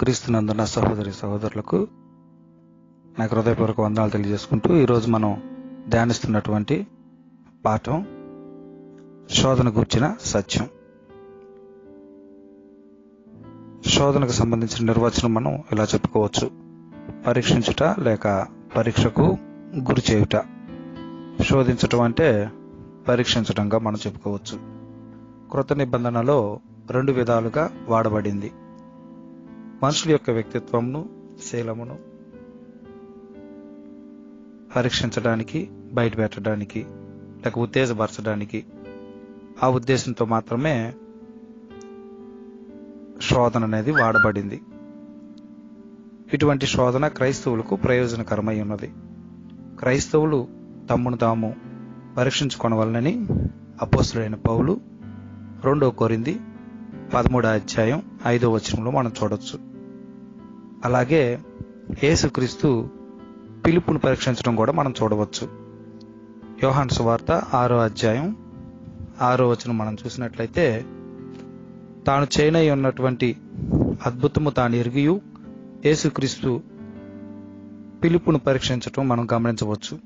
క్రీస్తునందున సహోదరి సహోదరులకు నాకు హృదయపూర్వక వందనాలు తెలియజేసుకుంటూ ఈరోజు మనం ధ్యానిస్తున్నటువంటి పాఠం శోధన గూర్చిన సత్యం. శోధనకు సంబంధించిన నిర్వచనం మనం ఇలా చెప్పుకోవచ్చు. పరీక్షించుట లేక పరీక్షకు గురి చేయుట. శోధించటం అంటే పరీక్షించడంగా మనం చెప్పుకోవచ్చు. కృత నిబంధనలో రెండు విధాలుగా వాడబడింది. మనుషుల యొక్క వ్యక్తిత్వంను శీలమును పరీక్షించడానికి బయటపెట్టడానికి లేక ఉత్తేజపరచడానికి ఆ ఉద్దేశంతో మాత్రమే శోధన అనేది వాడబడింది. ఇటువంటి శోధన క్రైస్తవులకు ప్రయోజనకరమై ఉన్నది. క్రైస్తవులు తమ్మును తాము పరీక్షించుకొనవలనని అపోసులైన పౌలు రెండో కొరింది పదమూడో అధ్యాయం ఐదో వచనంలో మనం చూడొచ్చు. అలాగే యేసుక్రీస్తు పిలుపును పరీక్షించడం కూడా మనం చూడవచ్చు. యోహాన్ సువార్త ఆరో అధ్యాయం ఆరో వచనం మనం చూసినట్లయితే తాను చేయనై ఉన్నటువంటి అద్భుతము తాను ఎరిగియు యేసుక్రీస్తు పిలుపును పరీక్షించటం మనం గమనించవచ్చు.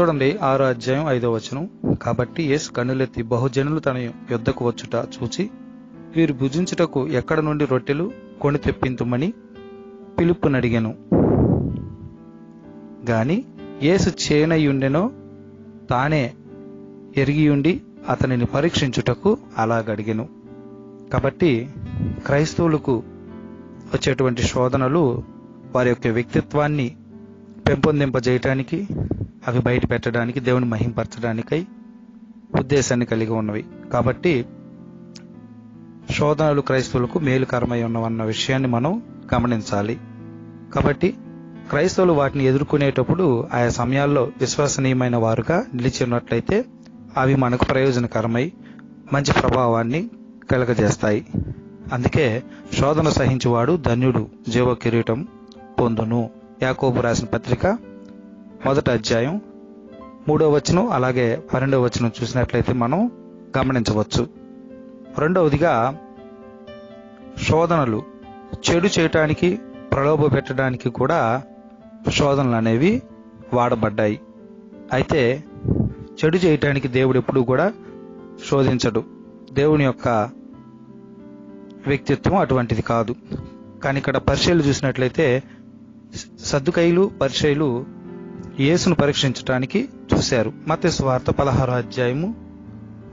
చూడండి ఆరో అధ్యాయం ఐదో వచనం. కాబట్టి యేసు కన్నులెత్తి బహుజనులు తన యుద్ధకు వచ్చుట చూచి వీరు భుజించుటకు ఎక్కడ నుండి రొట్టెలు కొని తెప్పింతుమని పిలుపునడిగెను. గాని యేసు చేయనయ్యుండెనో తానే ఎరిగియుండి అతనిని పరీక్షించుటకు అలాగడిగెను. కాబట్టి క్రైస్తవులకు వచ్చేటువంటి శోధనలు వారి యొక్క వ్యక్తిత్వాన్ని పెంపొందింపజేయటానికి అవి బయట పెట్టడానికి దేవుని మహింపరచడానికై ఉద్దేశాన్ని కలిగి ఉన్నవి. కాబట్టి శోధనలు క్రైస్తవులకు మేలుకరమై ఉన్నవన్న విషయాన్ని మనం గమనించాలి. కాబట్టి క్రైస్తవులు వాటిని ఎదుర్కొనేటప్పుడు ఆయా సమయాల్లో విశ్వసనీయమైన వారుగా నిలిచి ఉన్నట్లయితే అవి మనకు ప్రయోజనకరమై మంచి ప్రభావాన్ని కలగజేస్తాయి. అందుకే శోధన సహించువాడు ధన్యుడు జీవ కిరీటం పొందును. యాకోబు రాసిన పత్రిక మొదటి అధ్యాయం మూడో వచనం అలాగే పన్నెండవ వచనం చూసినట్లయితే మనం గమనించవచ్చు. రెండవదిగా శోధనలు. చెడు చేయటానికి ప్రలోభ పెట్టడానికి కూడా శోధనలు అనేవి వాడబడ్డాయి. అయితే చెడు చేయటానికి దేవుడు ఎప్పుడు కూడా శోధించడు. దేవుని యొక్క వ్యక్తిత్వం అటువంటిది కాదు. కానీ ఇక్కడ పరిచయలు చూసినట్లయితే సద్దుకైలు పరిచయలు యేసును పరీక్షించడానికి చూశారు. మత్స్వార్త స్వార్థ పదహారు అధ్యాయము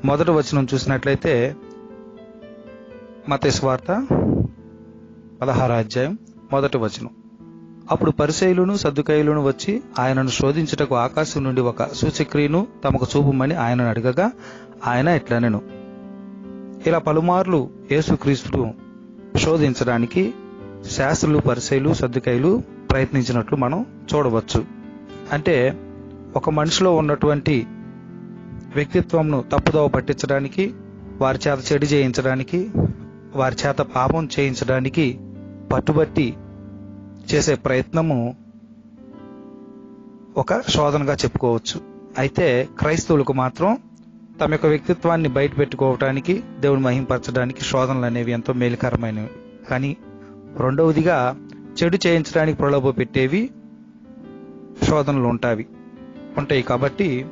మొదటి వచనం చూసినట్లయితే మత్స్వార్త స్వార్థ పదహార అధ్యాయం మొదటి వచనం. అప్పుడు పరిశైలును సర్దుకాయలను వచ్చి ఆయనను శోధించుటకు ఆకాశం నుండి ఒక సూచక్రియను తమకు చూపమని ఆయనను అడగగా ఆయన ఇట్లనెను ఇలా పలుమార్లు యేసుక్రీస్తును శోధించడానికి శాస్త్రులు పరిశైలు సర్దుకాయలు ప్రయత్నించినట్లు మనం చూడవచ్చు. అంటే ఒక మనిషిలో ఉన్నటువంటి వ్యక్తిత్వంను తప్పుదోవ పట్టించడానికి వారి చేత చెడు చేయించడానికి వారి చేత పాపం చేయించడానికి పట్టుబట్టి చేసే ప్రయత్నము ఒక శోధనగా చెప్పుకోవచ్చు. అయితే క్రైస్తవులకు మాత్రం తమ యొక్క వ్యక్తిత్వాన్ని బయట పెట్టుకోవటానికి దేవుని మహింపరచడానికి శోధనలు అనేవి ఎంతో మేలుకరమైనవి. కానీ రెండవదిగా చెడు చేయించడానికి ప్రలోభ పెట్టేవి శోధనలు ఉంటాయి. ఉంటాయి కాబట్టి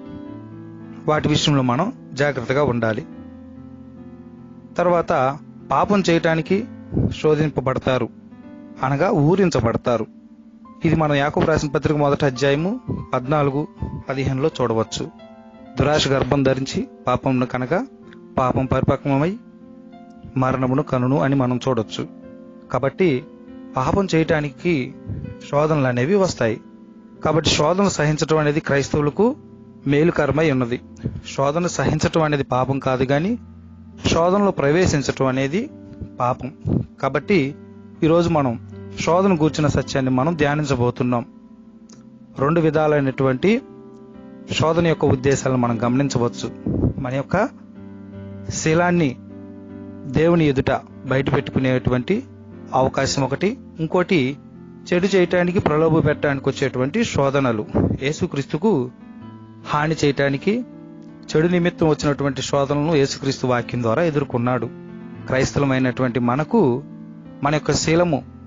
వాటి విషయంలో మనం జాగ్రత్తగా ఉండాలి. తర్వాత పాపం చేయటానికి శోధింపబడతారు. అనగా ఊరించబడతారు. ఇది మనం యాకూబ్ రాసిన పత్రిక మొదటి అధ్యాయము పద్నాలుగు పదిహేనులో చూడవచ్చు. దురాశ గర్భం ధరించి పాపమును కనుక పాపం పరిపక్వమై మరణమును కనును అని మనం చూడొచ్చు. కాబట్టి పాపం చేయటానికి శోధనలు అనేవి వస్తాయి. కాబట్టి శోధన సహించడం అనేది క్రైస్తవులకు మేలుకరమై ఉన్నది. శోధన సహించటం అనేది పాపం కాదు కానీ శోధనలో ప్రవేశించటం అనేది పాపం. కాబట్టి ఈరోజు మనం శోధన గూర్చిన సత్యాన్ని మనం ధ్యానించబోతున్నాం. రెండు విధాలైనటువంటి శోధన యొక్క ఉద్దేశాలను మనం గమనించవచ్చు. మన యొక్క శీలాన్ని దేవుని ఎదుట బయట పెట్టుకునేటువంటి అవకాశం ఒకటి ఇంకోటి చెడు చేయటానికి ప్రలోభ పెట్టడానికి వచ్చేటువంటి శోధనలు. యేసుక్రీస్తుకు హాని చేయటానికి చెడు నిమిత్తం వచ్చినటువంటి శోధనలను యేసుక్రీస్తు వాక్యం ద్వారా ఎదుర్కొన్నాడు. క్రైస్తవమైనటువంటి మనకు మన యొక్క శీలము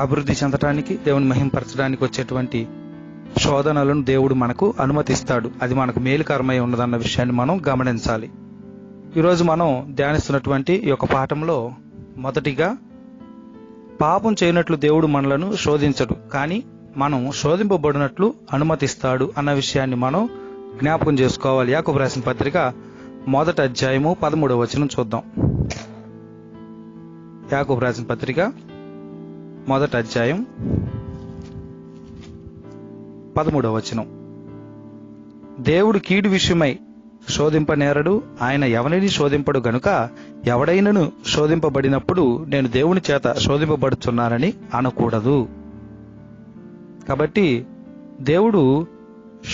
అభివృద్ధి చెందటానికి దేవుని మహింపరచడానికి వచ్చేటువంటి శోధనలను దేవుడు మనకు అనుమతిస్తాడు. అది మనకు మేలుకరమై ఉన్నదన్న విషయాన్ని మనం గమనించాలి. ఈరోజు మనం ధ్యానిస్తున్నటువంటి ఈ యొక్క పాఠంలో మొదటిగా పాపం చేయనట్లు దేవుడు మనలను శోధించడు కానీ మనం శోధింపబడినట్లు అనుమతిస్తాడు అన్న విషయాన్ని మనం జ్ఞాపకం చేసుకోవాలి. యాకబు రాసిన పత్రిక మొదటి అధ్యాయము పదమూడవ వచనం చూద్దాం. యాకబు రాసిన పత్రిక మొదటి అధ్యాయం పదమూడవ వచనం. దేవుడు కీడు విషయమై శోధింపనేరడు ఆయన ఎవరిని శోధింపడు గనుక ఎవడైనను శోధింపబడినప్పుడు నేను దేవుని చేత శోధింపబడుతున్నానని అనకూడదు. కాబట్టి దేవుడు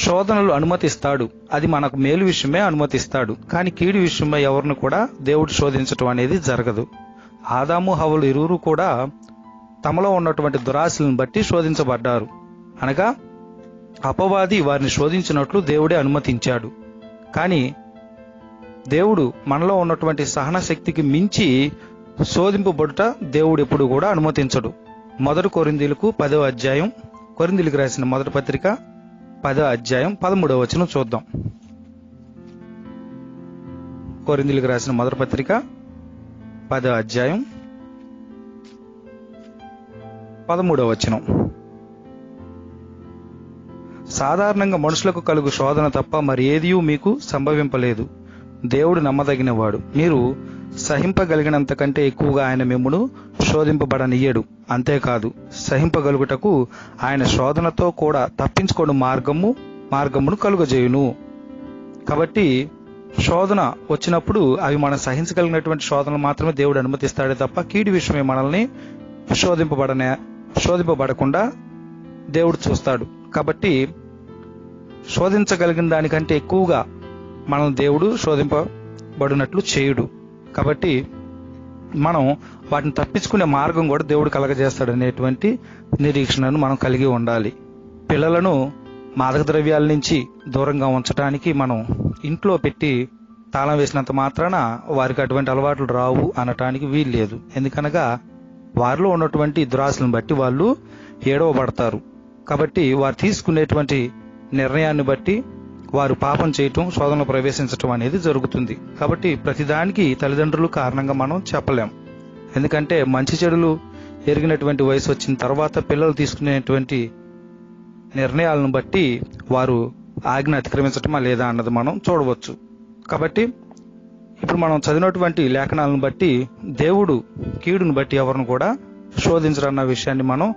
శోధనలు అనుమతిస్తాడు. అది మనకు మేలు విషయమే అనుమతిస్తాడు. కానీ కీడు విషయమై ఎవరిని కూడా దేవుడు శోధించటం అనేది జరగదు. ఆదాము హవలు ఇరువురు కూడా తమలో ఉన్నటువంటి దురాశలను బట్టి శోధించబడ్డారు. అనగా అపవాది వారిని శోధించినట్లు దేవుడే అనుమతించాడు. కానీ దేవుడు మనలో ఉన్నటువంటి సహన శక్తికి మించి శోధింపబడుట దేవుడు ఎప్పుడు కూడా అనుమతించడు. మొదటి కొరిందీలకు పదో అధ్యాయం కొరిందీలకు రాసిన మొదటి పత్రిక పదో అధ్యాయం పదమూడవ వచనం చూద్దాం. కొరిందీలకు రాసిన మొదటి పత్రిక పదో అధ్యాయం పదమూడవ వచనం. సాధారణంగా మనుషులకు కలుగు శోధన తప్ప మరి ఏదీ మీకు సంభవింపలేదు. దేవుడు నమ్మదగినవాడు. మీరు సహింపగలిగినంత కంటే ఎక్కువగా ఆయన మిమ్మును శోధింపబడనియ్యడు. అంతేకాదు సహింపగలుగుటకు ఆయన శోధనతో కూడా తప్పించుకోని మార్గము మార్గమును కలుగజేయును. కాబట్టి శోధన వచ్చినప్పుడు అవి మనం సహించగలిగినటువంటి శోధనలు మాత్రమే దేవుడు అనుమతిస్తాడే తప్ప కీడి విషయమే మనల్ని శోధింపబడనే శోధింపబడకుండా దేవుడు చూస్తాడు. కాబట్టి శోధించగలిగిన దానికంటే ఎక్కువగా మనం దేవుడు శోధింపబడినట్లు చేయుడు. కాబట్టి మనం వాటిని తప్పించుకునే మార్గం కూడా దేవుడు కలగజేస్తాడు అనేటువంటి నిరీక్షణను మనం కలిగి ఉండాలి. పిల్లలను మాదక ద్రవ్యాల నుంచి దూరంగా ఉంచడానికి మనం ఇంట్లో పెట్టి తాళం వేసినంత మాత్రాన వారికి అటువంటి అలవాట్లు రావు అనటానికి వీలు లేదు ఎందుకనగా వారిలో ఉన్నటువంటి దురాశలను బట్టి వాళ్ళు ఏడవబడతారు. కాబట్టి వారు తీసుకునేటువంటి నిర్ణయాన్ని బట్టి వారు పాపం చేయటం శోధనలో ప్రవేశించటం అనేది జరుగుతుంది. కాబట్టి ప్రతిదానికి తల్లిదండ్రులు కారణంగా మనం చెప్పలేం. ఎందుకంటే మంచి చెడులు ఎరిగినటువంటి వయసు వచ్చిన తర్వాత పిల్లలు తీసుకునేటువంటి నిర్ణయాలను బట్టి వారు ఆజ్ఞ అతిక్రమించటమా లేదా అన్నది మనం చూడవచ్చు. కాబట్టి ఇప్పుడు మనం చదివినటువంటి లేఖనాలను బట్టి దేవుడు కీడును బట్టి ఎవరిని కూడా శోధించరన్న విషయాన్ని మనం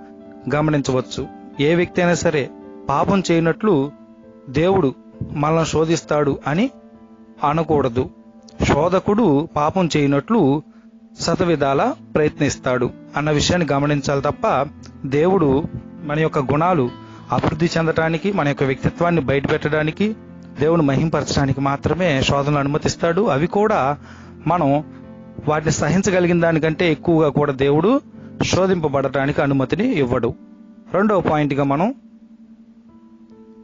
గమనించవచ్చు. ఏ వ్యక్తి అయినా సరే పాపం చేయనట్లు దేవుడు మనల్ని శోధిస్తాడు అని అనకూడదు. శోధకుడు పాపం చేయనట్లు శతవిధాల ప్రయత్నిస్తాడు అన్న విషయాన్ని గమనించాలి తప్ప దేవుడు మన యొక్క గుణాలు అభివృద్ధి చెందటానికి మన యొక్క వ్యక్తిత్వాన్ని బయటపెట్టడానికి దేవుని మహింపరచడానికి మాత్రమే శోధనలు అనుమతిస్తాడు. అవి కూడా మనం వాటిని సహించగలిగిన దానికంటే ఎక్కువగా కూడా దేవుడు శోధింపబడటానికి అనుమతిని ఇవ్వడు. రెండవ పాయింట్గా మనం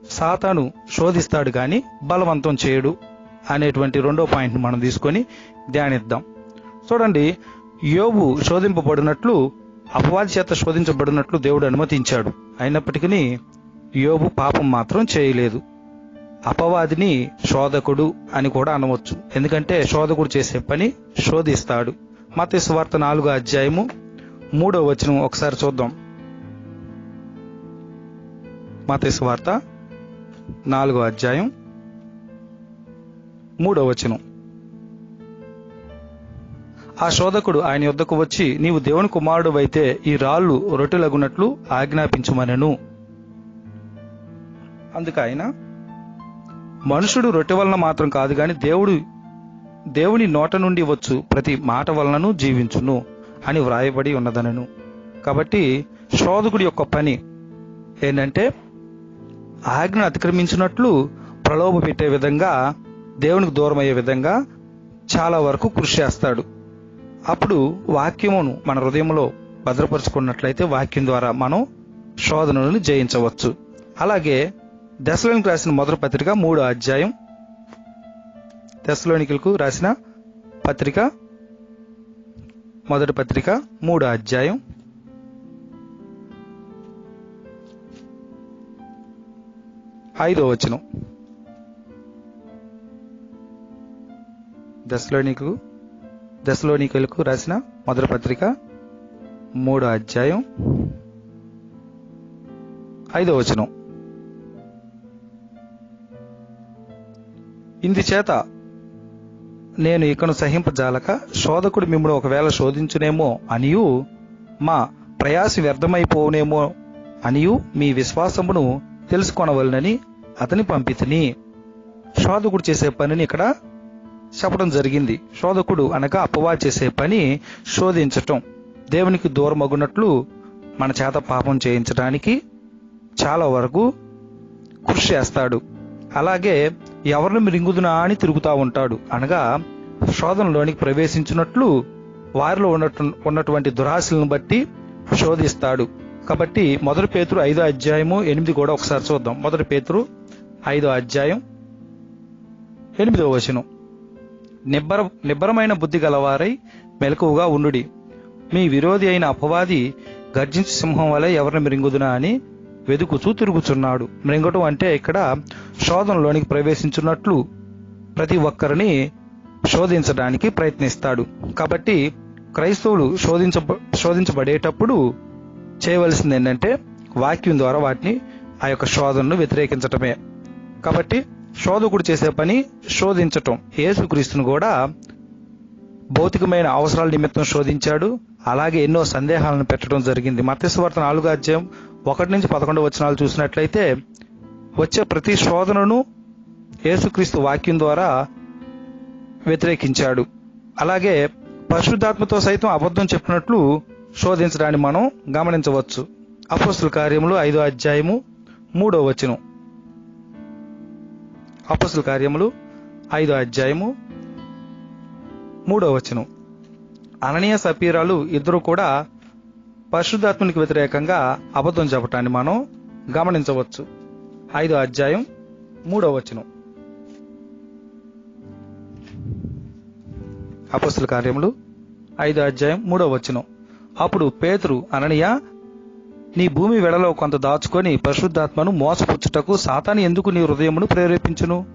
సాతాను శోధిస్తాడు కానీ బలవంతం చేయడు అనేటువంటి రెండో పాయింట్ని మనం తీసుకొని ధ్యానిద్దాం. చూడండి యోబు శోధింపబడినట్లు అపవాది చేత శోధించబడినట్లు దేవుడు అనుమతించాడు. అయినప్పటికీ యోబు పాపం మాత్రం చేయలేదు. అపవాదిని శోధకుడు అని కూడా అనవచ్చు. ఎందుకంటే శోధకుడు చేసే పని శోధిస్తాడు. మత స్వార్థ నాలుగో అధ్యాయము మూడో వచనం ఒకసారి చూద్దాం. మత వార్త నాలుగో అధ్యాయం మూడో వచనం. ఆ శోధకుడు ఆయన యొద్దకు వచ్చి నీవు దేవుని కుమారుడు అయితే ఈ రాళ్ళు రొట్టెలగునట్లు ఆజ్ఞాపించుమనెను. అందుకు ఆయన మనుషుడు రొట్టె వలన మాత్రం కాదు కానీ దేవుడు దేవుని నోట నుండి వచ్చు ప్రతి మాట వలనను జీవించును అని వ్రాయబడి ఉన్నదనను. కాబట్టి శోధకుడి యొక్క పని ఏంటంటే ఆజ్ఞను అతిక్రమించినట్లు ప్రలోభ పెట్టే విధంగా దేవునికి దూరం అయ్యే విధంగా చాలా వరకు కృషి చేస్తాడు. అప్పుడు వాక్యమును మన హృదయంలో భద్రపరుచుకున్నట్లయితే వాక్యం ద్వారా మనం శోధనలను జయించవచ్చు. అలాగే దశలోనికి రాసిన మొదటి పత్రిక మూడో అధ్యాయం దశలోనికులకు రాసిన పత్రిక మొదటి పత్రిక మూడో అధ్యాయం. ఐదో వచనం. దశలోనికు దశలోనికులకు రాసిన మొదటి పత్రిక మూడో అధ్యాయం. ఐదో వచనం. ఇందుచేత నేను ఇకను సహింపజాలక శోధకుడు మిమ్మల్ని ఒకవేళ శోధించునేమో అనియు మా ప్రయాసి వ్యర్థమైపోనేమో అనియు మీ విశ్వాసమును తెలుసుకొనవలనని అతని పంపితిని. శోధకుడు చేసే పనిని ఇక్కడ చెప్పడం జరిగింది. శోధకుడు అనగా అపవా చేసే పని శోధించటం. దేవునికి దూరమగునట్లు మన చేత పాపం చేయించడానికి చాలా వరకు కృషి చేస్తాడు. అలాగే ఎవరిని మిరింగుదునా అని తిరుగుతూ ఉంటాడు. అనగా శోధనలోనికి ప్రవేశించినట్లు వారిలో ఉన్నట్టు ఉన్నటువంటి దురాశలను బట్టి శోధిస్తాడు. కాబట్టి మొదటి పేతురు ఐదో అధ్యాయము ఎనిమిది కూడా ఒకసారి చూద్దాం. మొదటి పేతురు ఐదో అధ్యాయం ఎనిమిదో వచనం. నిబ్బర నిబ్బరమైన బుద్ధి గలవారై మెలకువగా ఉండుడి. మీ విరోధి అయిన అపవాది గర్జించి సింహం వలె ఎవరిని మిరింగుదునా అని వెదుకుచూ తిరుగుచున్నాడు. మృంగటం అంటే ఇక్కడ శోధనలోనికి ప్రవేశించున్నట్లు ప్రతి ఒక్కరిని శోధించడానికి ప్రయత్నిస్తాడు. కాబట్టి క్రైస్తవులు శోధించ శోధించబడేటప్పుడు చేయవలసింది ఏంటంటే వాక్యం ద్వారా వాటిని ఆ యొక్క శోధనను వ్యతిరేకించటమే. కాబట్టి శోధకుడు చేసే పని శోధించటం. యేసుక్రీస్తును కూడా భౌతికమైన అవసరాల నిమిత్తం శోధించాడు. అలాగే ఎన్నో సందేహాలను పెట్టడం జరిగింది. మత్స్యవార్త నాలుగు అధ్యాయం ఒకటి నుంచి పదకొండు వచనాలు చూసినట్లయితే వచ్చే ప్రతి శోధనను యేసుక్రీస్తు వాక్యం ద్వారా వ్యతిరేకించాడు. అలాగే పరిశుద్ధాత్మతో సైతం అబద్ధం చెప్పినట్లు శోధించడాన్ని మనం గమనించవచ్చు. అపోస్తుల కార్యములు ఐదో అధ్యాయము మూడో వచనం. అపోస్తుల కార్యములు ఐదో అధ్యాయము మూడో వచనం. అననీయ సపీరాలు ఇద్దరు కూడా పరిశుద్ధాత్మనికి వ్యతిరేకంగా అబద్ధం చెప్పటాన్ని మనం గమనించవచ్చు. ఐదో అధ్యాయం మూడో వచనం. అపస్తుల కార్యములు ఐదో అధ్యాయం మూడో వచనం. అప్పుడు పేతురు అననీయ నీ భూమి వెడలో కొంత దాచుకొని పరిశుద్ధాత్మను మోసపుచ్చుటకు సాతాని ఎందుకు నీ హృదయమును ప్రేరేపించును?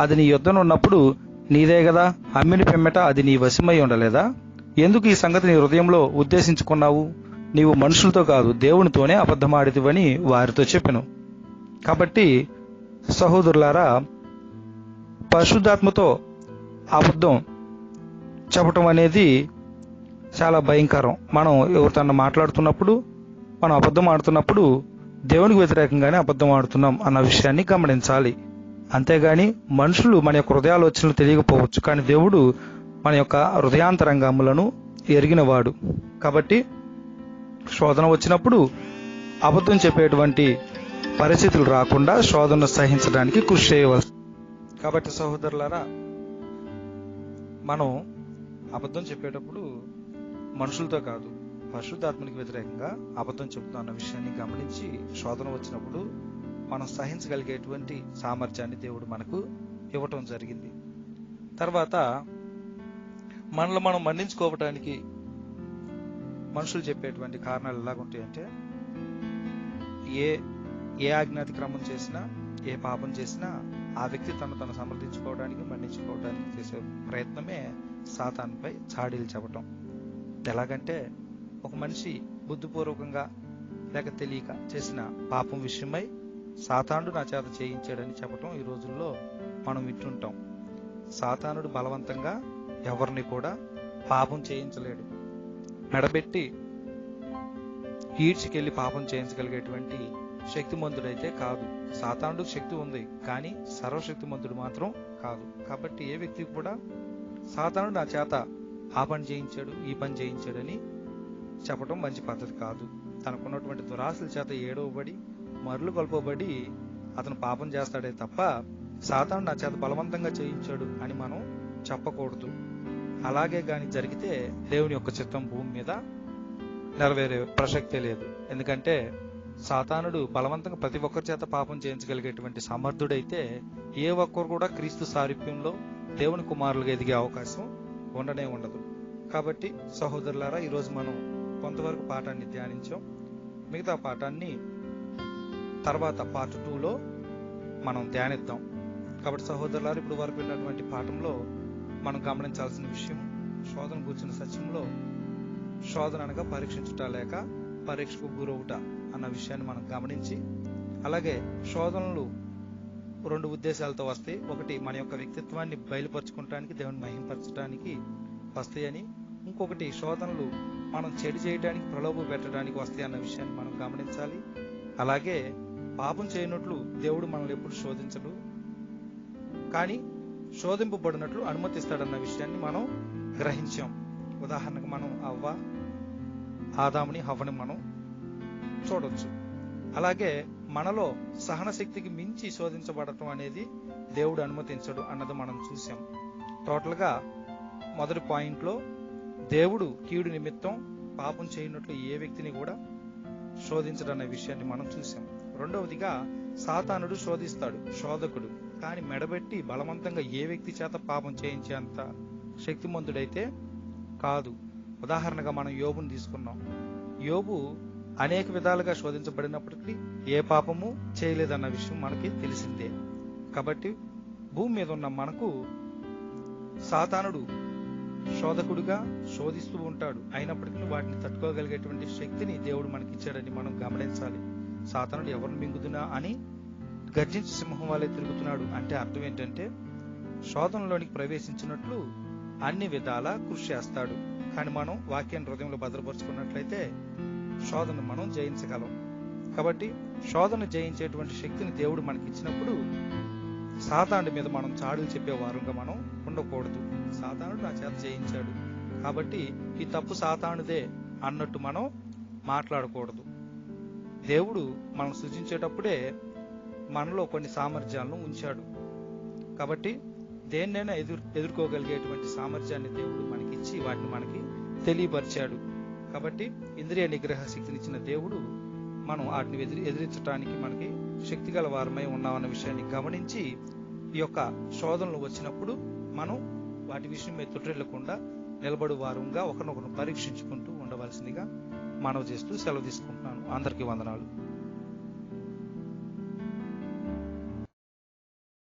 అది నీ యుద్ధం ఉన్నప్పుడు నీదే కదా అమ్మిని పెమ్మట అది నీ వశమై ఉండలేదా? ఎందుకు ఈ సంగతి నీ హృదయంలో ఉద్దేశించుకున్నావు? నీవు మనుషులతో కాదు దేవునితోనే అబద్ధమాడితివని వారితో చెప్పెను. కాబట్టి సహోదరులారా పరిశుద్ధాత్మతో అబద్ధం చెప్పటం అనేది చాలా భయంకరం. మనం ఎవరితో మాట్లాడుతున్నప్పుడు మనం అబద్ధం ఆడుతున్నప్పుడు దేవునికి వ్యతిరేకంగానే అబద్ధం ఆడుతున్నాం అన్న విషయాన్ని గమనించాలి. అంతేగాని మనుషులు మన యొక్క హృదయాలోచనలు తెలియకపోవచ్చు కానీ దేవుడు మన యొక్క హృదయాంతరంగములను ఎరిగినవాడు. కాబట్టి శోధన వచ్చినప్పుడు అబద్ధం చెప్పేటువంటి పరిస్థితులు రాకుండా శోధనను సహించడానికి కృషి చేయవలసి కాబట్టి సహోదరులారా మనం అబద్ధం చెప్పేటప్పుడు మనుషులతో కాదు పరిశుద్ధాత్మనికి వ్యతిరేకంగా అబద్ధం చెబుతున్నా అన్న విషయాన్ని గమనించి శోధన వచ్చినప్పుడు మనం సహించగలిగేటువంటి సామర్థ్యాన్ని దేవుడు మనకు ఇవ్వటం జరిగింది. తర్వాత మనల్ని మనం మన్నించుకోవటానికి మనుషులు చెప్పేటువంటి కారణాలు ఎలాగుంటాయంటే ఏ ఏ ఆజ్ఞాతిక్రమం చేసినా ఏ పాపం చేసినా ఆ వ్యక్తి తను తను సమర్థించుకోవడానికి మన్నించుకోవడానికి చేసే ప్రయత్నమే సాతాన్పై చాడీలు చెప్పటం ఎలాగంటే ఒక మనిషి బుద్ధిపూర్వకంగా లేక తెలియక చేసిన పాపం విషయమై సాతానుడు నా చేత చేయించాడని చెప్పటం ఈ రోజుల్లో మనం వింటుంటాం. సాతానుడు బలవంతంగా ఎవరిని కూడా పాపం చేయించలేడు. మెడబెట్టి ఈడ్చికెళ్ళి పాపం చేయించగలిగేటువంటి శక్తిమంతుడైతే కాదు. సాతానుడికి శక్తి ఉంది కానీ సర్వశక్తిమంతుడు మాత్రం కాదు. కాబట్టి ఏ వ్యక్తికి కూడా సాతానుడు నా చేత ఆ పని చేయించాడు ఈ పని చేయించాడని చెప్పడం మంచి పద్ధతి కాదు. తనకున్నటువంటి దురాశల చేత ఏడవబడి మరులు కొల్పబడి అతను పాపం చేస్తాడే తప్ప సాతాను నా చేత బలవంతంగా చేయించాడు అని మనం చెప్పకూడదు. అలాగే కానీ జరిగితే దేవుని యొక్క చిత్తం భూమి మీద నెరవేరే ప్రసక్తే లేదు. ఎందుకంటే సాతానుడు బలవంతంగా ప్రతి ఒక్కరి చేత పాపం చేయించగలిగేటువంటి సమర్థుడైతే ఏ ఒక్కరు కూడా క్రీస్తు సారూప్యంలో దేవుని కుమారులుగా ఎదిగే అవకాశం ఉండనే ఉండదు. కాబట్టి సహోదరులారా ఈరోజు మనం కొంతవరకు పాఠాన్ని ధ్యానించాం. మిగతా పాఠాన్ని తర్వాత పార్ట్ టూలో మనం ధ్యానిద్దాం. కాబట్టి సహోదరులారు ఇప్పుడు వరకు ఉన్నటువంటి పాఠంలో మనం గమనించాల్సిన విషయం శోధన కూర్చున్న సత్యంలో శోధన అనగా పరీక్షించుట లేక పరీక్షకు గురవుట అన్న విషయాన్ని మనం గమనించి అలాగే శోధనలు రెండు ఉద్దేశాలతో వస్తాయి. ఒకటి మన యొక్క వ్యక్తిత్వాన్ని బయలుపరచుకోవటానికి దేవుని మహింపరచడానికి వస్తాయని ఇంకొకటి శోధనలు మనం చెడు చేయడానికి ప్రలోభ పెట్టడానికి వస్తాయి అన్న విషయాన్ని మనం గమనించాలి. అలాగే పాపం చేయనట్లు దేవుడు మనల్ని ఎప్పుడు శోధించడు. కానీ శోధింపబడినట్లు అనుమతిస్తాడన్న విషయాన్ని మనం గ్రహించాం. ఉదాహరణకు మనం అవ్వ ఆదాముని హవ్వని మనం చూడొచ్చు. అలాగే మనలో సహనశక్తికి మించి శోధించబడటం అనేది దేవుడు అనుమతించడు అన్నది మనం చూసాం. టోటల్గా మొదటి పాయింట్లో దేవుడు కీడు నిమిత్తం పాపం చేయనట్లు ఏ వ్యక్తిని కూడా శోధించడన్న విషయాన్ని మనం చూసాం. రెండవదిగా సాతానుడు శోధిస్తాడు శోధకుడు. కానీ మెడబెట్టి బలవంతంగా ఏ వ్యక్తి చేత పాపం చేయించేంత శక్తిమంతుడైతే కాదు. ఉదాహరణగా మనం యోబును తీసుకున్నాం. యోబు అనేక విధాలుగా శోధించబడినప్పటికీ ఏ పాపము చేయలేదన్న విషయం మనకి తెలిసిందే. కాబట్టి భూమి మీద ఉన్న మనకు సాతానుడు శోధకుడుగా శోధిస్తూ ఉంటాడు. అయినప్పటికీ వాటిని తట్టుకోగలిగేటువంటి శక్తిని దేవుడు మనకిచ్చాడని మనం గమనించాలి. సాతానుడు ఎవరిని మింగుదునా అని గర్జించి సింహం వాళ్ళే తిరుగుతున్నాడు అంటే అర్థం ఏంటంటే శోధనలోనికి ప్రవేశించినట్లు అన్ని విధాలా కృషి చేస్తాడు. కానీ మనం వాక్యాన్ని హృదయంలో భద్రపరుచుకున్నట్లయితే శోధన మనం జయించగలం. కాబట్టి శోధన జయించేటువంటి శక్తిని దేవుడు మనకి ఇచ్చినప్పుడు సాతానుడి మీద మనం చాడులు చెప్పే వారంగా మనం ఉండకూడదు. సాతానుడు నా చేత జయించాడు. కాబట్టి ఈ తప్పు సాతానుదే అన్నట్టు మనం మాట్లాడకూడదు. దేవుడు మనం సృజించేటప్పుడే మనలో కొన్ని సామర్థ్యాలను ఉంచాడు. కాబట్టి దేన్నైనా ఎదురు ఎదుర్కోగలిగేటువంటి సామర్థ్యాన్ని దేవుడు మనకి ఇచ్చి వాటిని మనకి తెలియపరిచాడు. కాబట్టి ఇంద్రియ నిగ్రహ శక్తినిచ్చిన దేవుడు మనం వాటిని ఎదిరి ఎదిరించడానికి మనకి శక్తి గల వారమై ఉన్నామన్న విషయాన్ని గమనించి ఈ యొక్క శోధనలు వచ్చినప్పుడు మనం వాటి విషయం మీద తుట్రెళ్ళకుండా నిలబడు వారంగా ఒకరినొకరు పరీక్షించుకుంటూ ఉండవలసిందిగా మనవి చేస్తూ సెలవు తీసుకుంటున్నాను. అందరికీ వందనాలు.